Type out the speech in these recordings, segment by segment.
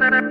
Purchase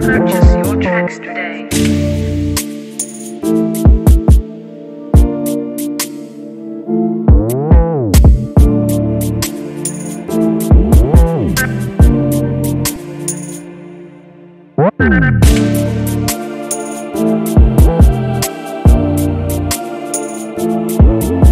Purchase your tracks today. Purchase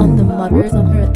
on the mothers on her.